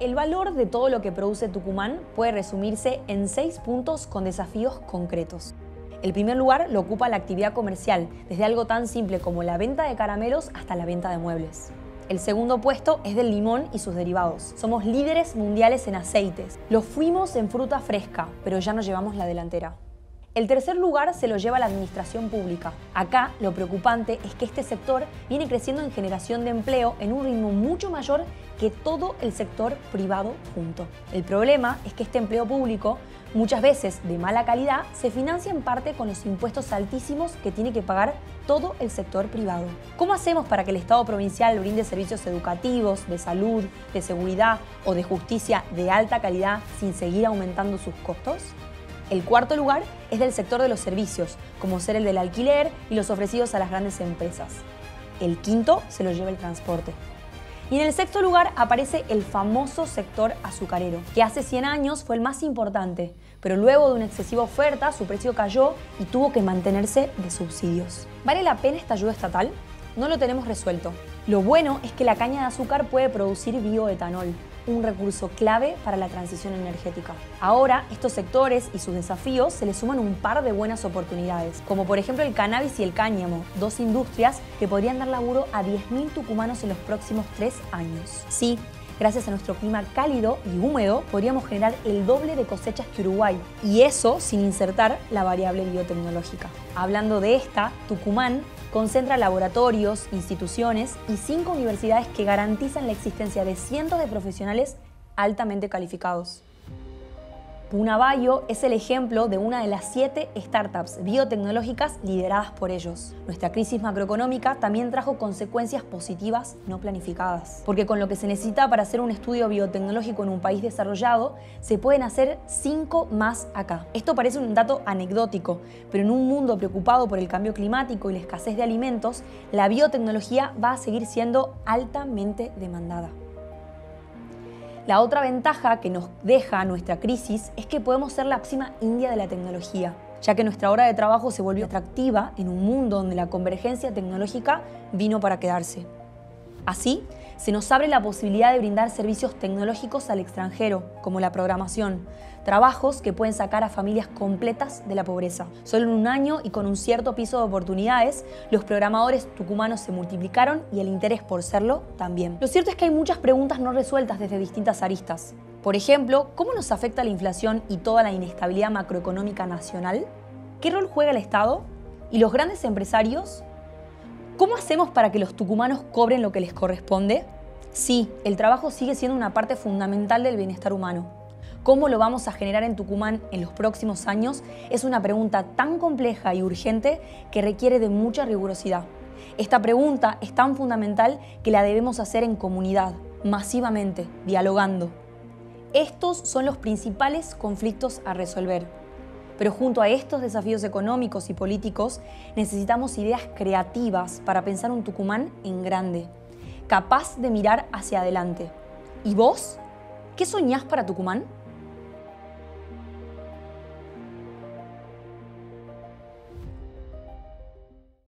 El valor de todo lo que produce Tucumán puede resumirse en seis puntos con desafíos concretos. El primer lugar lo ocupa la actividad comercial, desde algo tan simple como la venta de caramelos hasta la venta de muebles. El segundo puesto es del limón y sus derivados. Somos líderes mundiales en aceites. Lo fuimos en fruta fresca, pero ya no llevamos la delantera. El tercer lugar se lo lleva la administración pública. Acá lo preocupante es que este sector viene creciendo en generación de empleo en un ritmo mucho mayor que todo el sector privado junto. El problema es que este empleo público, muchas veces de mala calidad, se financia en parte con los impuestos altísimos que tiene que pagar todo el sector privado. ¿Cómo hacemos para que el Estado provincial brinde servicios educativos, de salud, de seguridad o de justicia de alta calidad sin seguir aumentando sus costos? El cuarto lugar es del sector de los servicios, como ser el del alquiler y los ofrecidos a las grandes empresas. El quinto se lo lleva el transporte. Y en el sexto lugar aparece el famoso sector azucarero, que hace 100 años fue el más importante, pero luego de una excesiva oferta su precio cayó y tuvo que mantenerse de subsidios. ¿Vale la pena esta ayuda estatal? No lo tenemos resuelto. Lo bueno es que la caña de azúcar puede producir bioetanol, un recurso clave para la transición energética. Ahora, estos sectores y sus desafíos se le suman un par de buenas oportunidades, como por ejemplo el cannabis y el cáñamo, dos industrias que podrían dar laburo a 10.000 tucumanos en los próximos tres años. Sí, gracias a nuestro clima cálido y húmedo, podríamos generar el doble de cosechas que Uruguay, y eso sin insertar la variable biotecnológica. Hablando de esta, Tucumán concentra laboratorios, instituciones y cinco universidades que garantizan la existencia de cientos de profesionales altamente calificados. Punabayo es el ejemplo de una de las siete startups biotecnológicas lideradas por ellos. Nuestra crisis macroeconómica también trajo consecuencias positivas no planificadas, porque con lo que se necesita para hacer un estudio biotecnológico en un país desarrollado, se pueden hacer cinco más acá. Esto parece un dato anecdótico, pero en un mundo preocupado por el cambio climático y la escasez de alimentos, la biotecnología va a seguir siendo altamente demandada. La otra ventaja que nos deja nuestra crisis es que podemos ser la próxima India de la tecnología, ya que nuestra hora de trabajo se volvió atractiva en un mundo donde la convergencia tecnológica vino para quedarse. Así, se nos abre la posibilidad de brindar servicios tecnológicos al extranjero, como la programación, trabajos que pueden sacar a familias completas de la pobreza. Solo en un año y con un cierto piso de oportunidades, los programadores tucumanos se multiplicaron y el interés por serlo también. Lo cierto es que hay muchas preguntas no resueltas desde distintas aristas. Por ejemplo, ¿cómo nos afecta la inflación y toda la inestabilidad macroeconómica nacional? ¿Qué rol juega el Estado? ¿Y los grandes empresarios? ¿Cómo hacemos para que los tucumanos cobren lo que les corresponde? Sí, el trabajo sigue siendo una parte fundamental del bienestar humano. ¿Cómo lo vamos a generar en Tucumán en los próximos años? Es una pregunta tan compleja y urgente que requiere de mucha rigurosidad. Esta pregunta es tan fundamental que la debemos hacer en comunidad, masivamente, dialogando. Estos son los principales conflictos a resolver. Pero junto a estos desafíos económicos y políticos, necesitamos ideas creativas para pensar un Tucumán en grande, capaz de mirar hacia adelante. ¿Y vos? ¿Qué soñás para Tucumán?